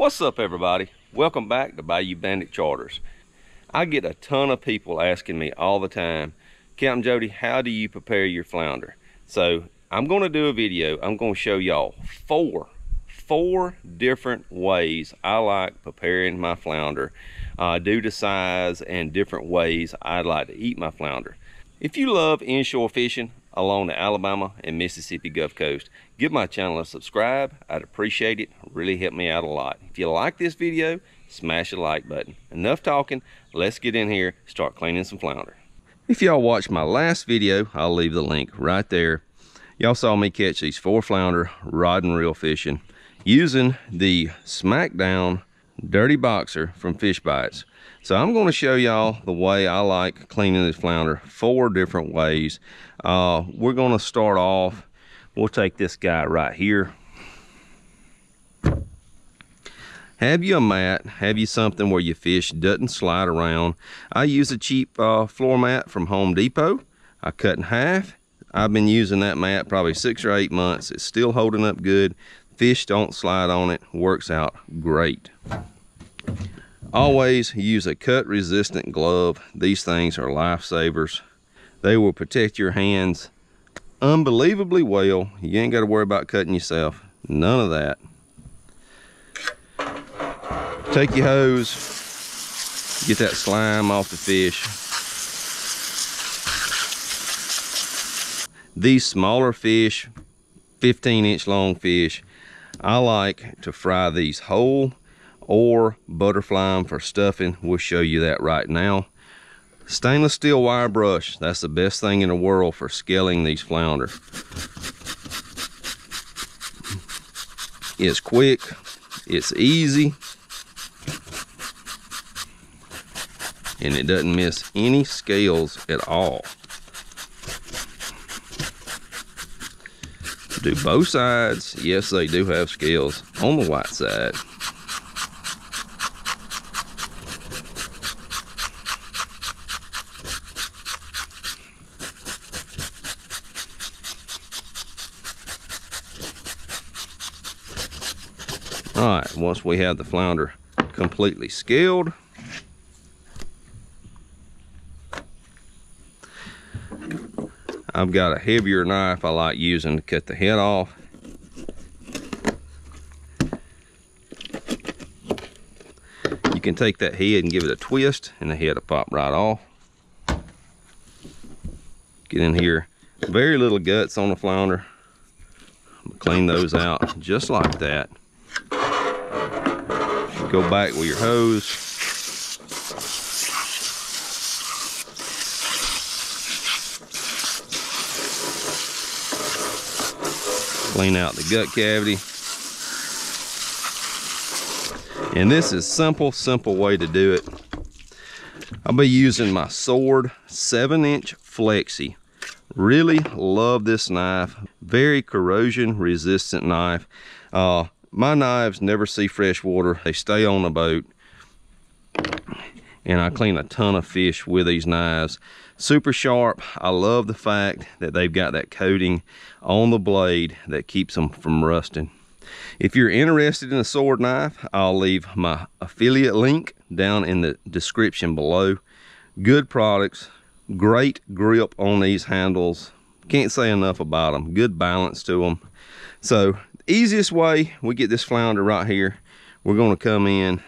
What's up everybody? Welcome back to Bayou Bandit Charters. I get a ton of people asking me all the time, Captain Jody, how do you prepare your flounder? So I'm gonna do a video, I'm gonna show y'all four, four different ways I like preparing my flounder uh, due to size and different ways I'd like to eat my flounder. If you love inshore fishing along the Alabama and Mississippi Gulf Coast, give my channel a subscribe. I'd appreciate it. Really help me out a lot. If you like this video, smash the like button. Enough talking. Let's get in here, start cleaning some flounder. If y'all watched my last video, I'll leave the link right there. Y'all saw me catch these four flounder rod and reel fishing using the Smackdown Dirty Boxer from Fishbites. So I'm going to show y'all the way I like cleaning this flounder four different ways. Uh, we're going to start off, we'll take this guy right here. Have you a mat, have you something where your fish doesn't slide around. I use a cheap uh, floor mat from Home Depot. I cut in half. I've been using that mat probably six or eight months. It's still holding up good. Fish don't slide on it, works out great. Always use a cut resistant glove. These things are lifesavers. They will protect your hands unbelievably well. You ain't got to worry about cutting yourself. None of that. Take your hose, get that slime off the fish. These smaller fish, 15 inch long fish, I like to fry these whole or butterfly them for stuffing. We'll show you that right now. Stainless steel wire brush, that's the best thing in the world for scaling these flounder. It's quick, it's easy, and it doesn't miss any scales at all. Do both sides, yes they do have scales on the white side. All right, once we have the flounder completely scaled, I've got a heavier knife I like using to cut the head off. You can take that head and give it a twist and the head will pop right off. Get in here, very little guts on the flounder. Clean those out just like that. Go back with your hose. Clean out the gut cavity. And this is simple, simple way to do it. I'll be using my SORD seven inch flexi. Really love this knife. Very corrosion resistant knife. Uh, my knives never see fresh water. They stay on the boat. And I clean a ton of fish with these knives. Super sharp. I love the fact that they've got that coating on the blade that keeps them from rusting. If you're interested in a SORD knife, I'll leave my affiliate link down in the description below. Good products, great grip on these handles. Can't say enough about them. Good balance to them. So easiest way we get this flounder right here. We're going to come in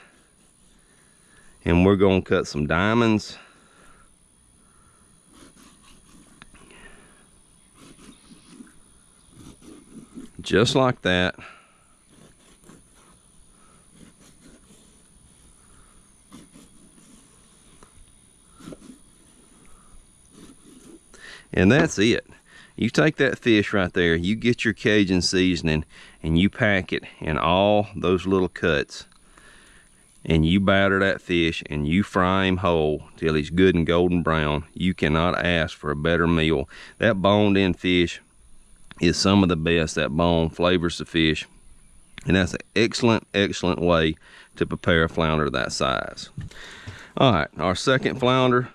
and we're going to cut some diamonds. Just like that. And that's it you take that fish right there, you get your Cajun seasoning and you pack it in all those little cuts and you batter that fish and you fry him whole till he's good and golden brown. You cannot ask for a better meal. That boned in fish is some of the best. That bone flavors the fish. And that's an excellent, excellent way to prepare a flounder that size. All right, our second flounder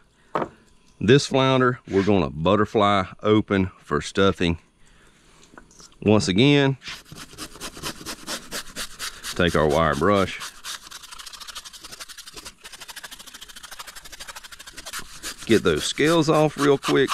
this flounder, we're gonna butterfly open for stuffing. Once again, take our wire brush. Get those scales off real quick.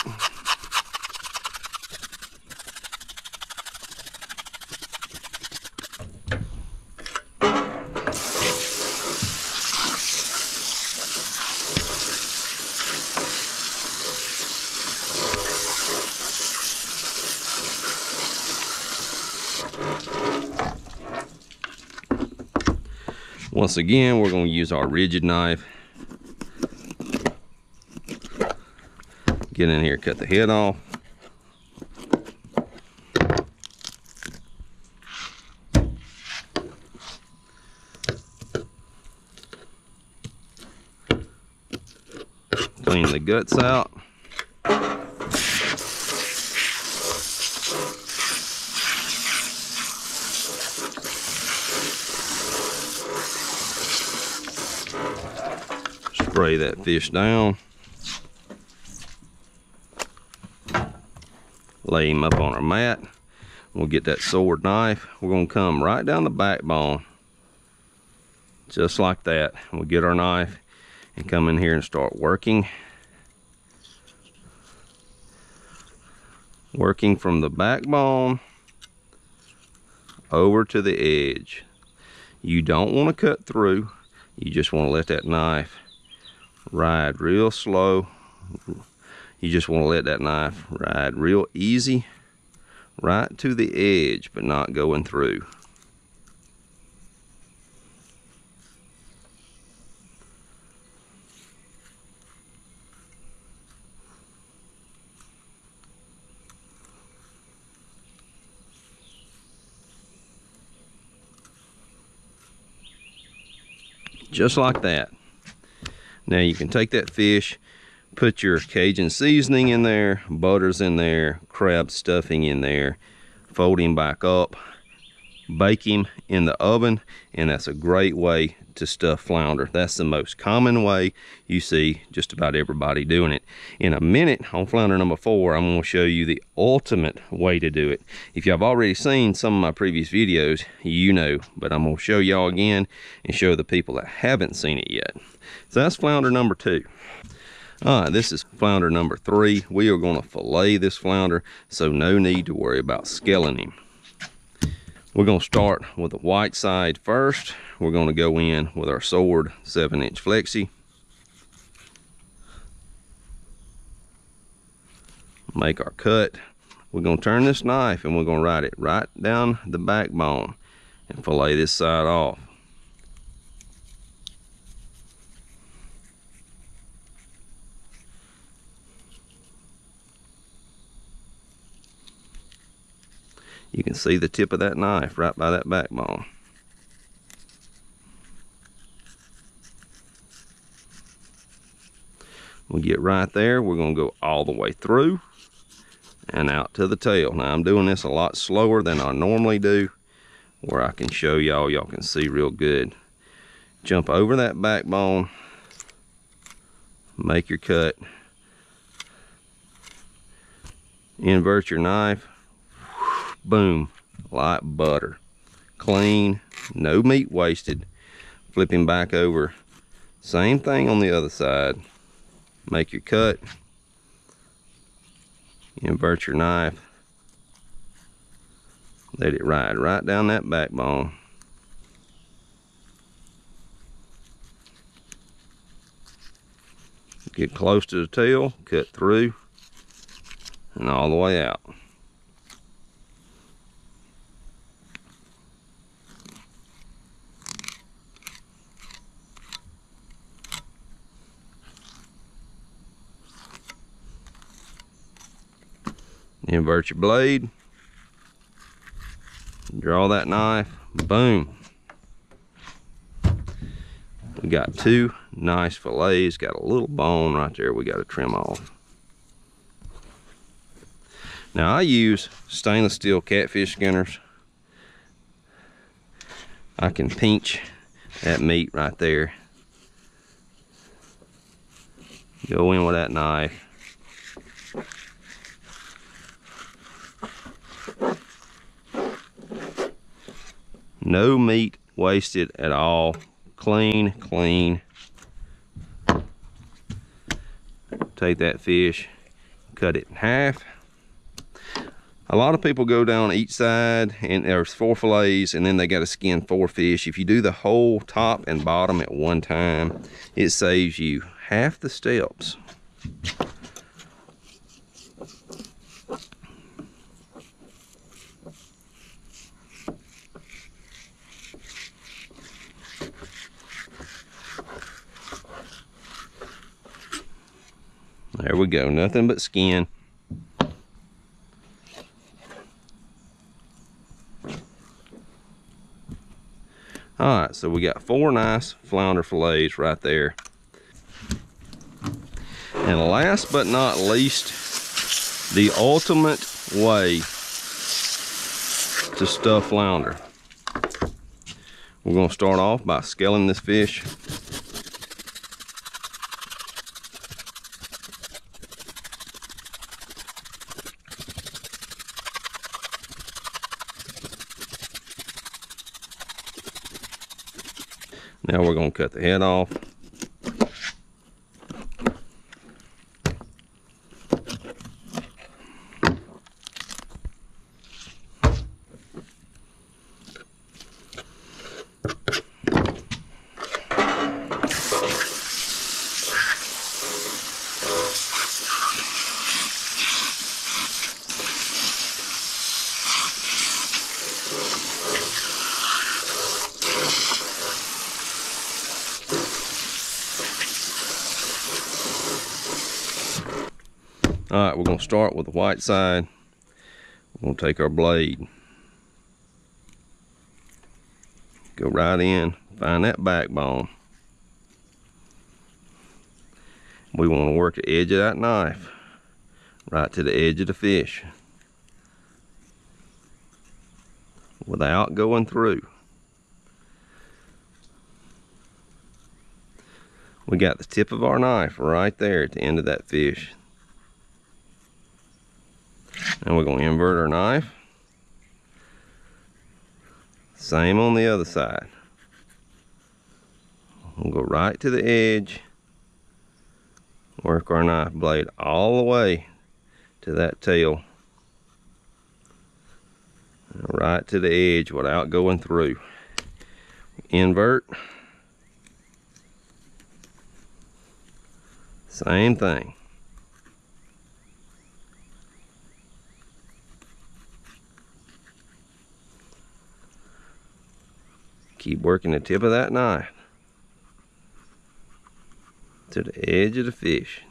Once again, we're going to use our rigid knife. Get in here, cut the head off. Clean the guts out. Spray that fish down. Lay him up on our mat. We'll get that SORD knife. We're gonna come right down the backbone. Just like that. We'll get our knife and come in here and start working. Working from the backbone over to the edge. You don't want to cut through. You just want to let that knife ride real slow. You just want to let that knife ride real easy right to the edge, but not going through. Just like that. Now you can take that fish, put your Cajun seasoning in there, butters in there, crab stuffing in there, fold him back up, bake him in the oven, and that's a great way to stuff flounder. That's the most common way you see just about everybody doing it. In a minute on flounder number four, I'm gonna show you the ultimate way to do it. If y'all have already seen some of my previous videos, you know, but I'm gonna show y'all again and show the people that haven't seen it yet. So that's flounder number two. All right, this is flounder number three. We are gonna fillet this flounder, so no need to worry about scaling him. We're gonna start with the white side first. We're gonna go in with our SORD seven inch flexi. Make our cut. We're gonna turn this knife and we're gonna ride it right down the backbone and fillet this side off. You can see the tip of that knife right by that backbone. We get right there, we're gonna go all the way through and out to the tail. Now I'm doing this a lot slower than I normally do where I can show y'all, y'all can see real good. Jump over that backbone, make your cut, invert your knife, boom, like butter. Clean, no meat wasted. Flipping back over. Same thing on the other side. Make your cut. Invert your knife. Let it ride right down that backbone. Get close to the tail, cut through, and all the way out. Invert your blade. Draw that knife. Boom. We got two nice fillets. Got a little bone right there we got to trim off. Now I use stainless steel catfish skinners. I can pinch that meat right there. Go in with that knife no meat wasted at all. Clean, clean. Take that fish, cut it in half. A lot of people go down each side and there's four fillets and then they got to skin four fish. If you do the whole top and bottom at one time, it saves you half the steps. Go, nothing but skin. All right, so we got four nice flounder fillets right there. And last but not least, the ultimate way to stuff flounder. We're gonna start off by scaling this fish Now we're going to cut the head off. All right, we're gonna start with the white side. We're gonna take our blade, go right in, find that backbone. We wanna work the edge of that knife right to the edge of the fish without going through. We got the tip of our knife right there at the end of that fish. And we're going to invert our knife. Same on the other side. We'll go right to the edge. Work our knife blade all the way to that tail. Right to the edge without going through. Invert. Same thing. Keep working the tip of that knife to the edge of the fish.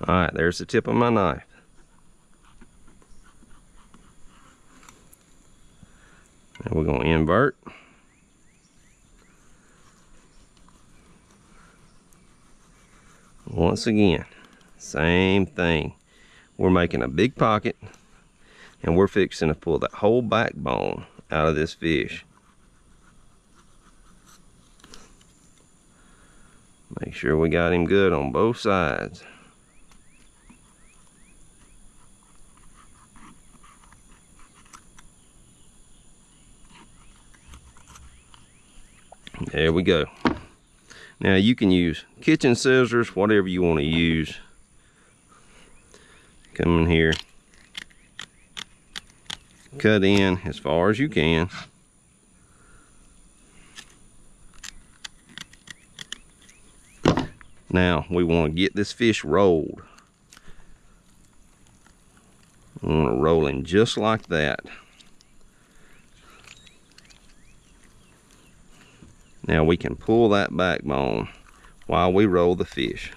Alright, there's the tip of my knife. And we're going to invert. Once again, same thing. We're making a big pocket and we're fixing to pull that whole backbone out of this fish. Make sure we got him good on both sides. There we go. Now you can use kitchen scissors, whatever you want to use. Come in here cut in as far as you can. Now we want to get this fish rolled. We want to roll him just like that. Now we can pull that backbone while we roll the fish.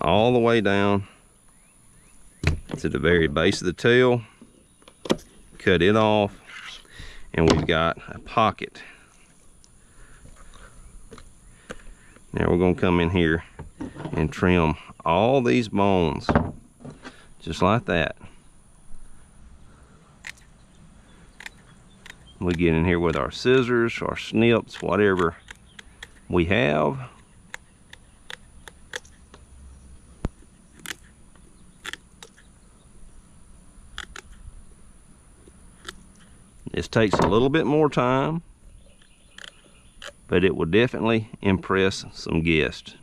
All the way down to the very base of the tail cut it off and we've got a pocket. Now we're going to come in here and trim all these bones just like that. We get in here with our scissors our snips whatever we have This takes a little bit more time, but it will definitely impress some guests.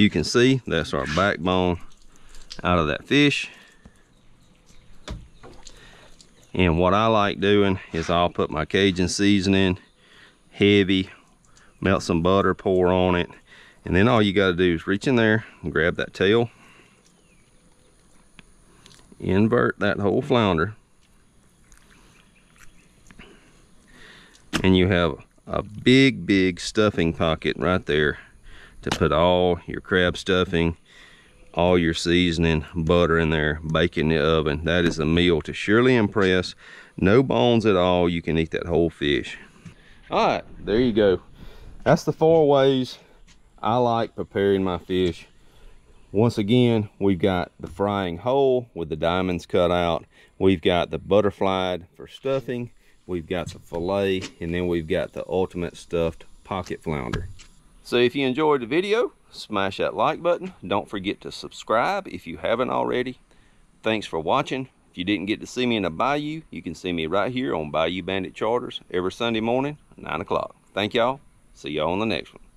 You can see, that's our backbone out of that fish. And what I like doing is I'll put my Cajun seasoning, heavy, melt some butter, pour on it. And then all you gotta do is reach in there and grab that tail, invert that whole flounder, and you have a big, big stuffing pocket right there to put all your crab stuffing, all your seasoning, butter in there, bake in the oven. That is a meal to surely impress. No bones at all. You can eat that whole fish. All right, there you go. That's the four ways I like preparing my fish. Once again, we've got the frying whole with the diamonds cut out. We've got the butterflied for stuffing. We've got the filet, and then we've got the ultimate stuffed pocket flounder. So if you enjoyed the video, smash that like button. Don't forget to subscribe if you haven't already. Thanks for watching. If you didn't get to see me in the bayou, you can see me right here on Bayou Bandit Charters every Sunday morning, 9 o'clock. Thank y'all. See y'all on the next one.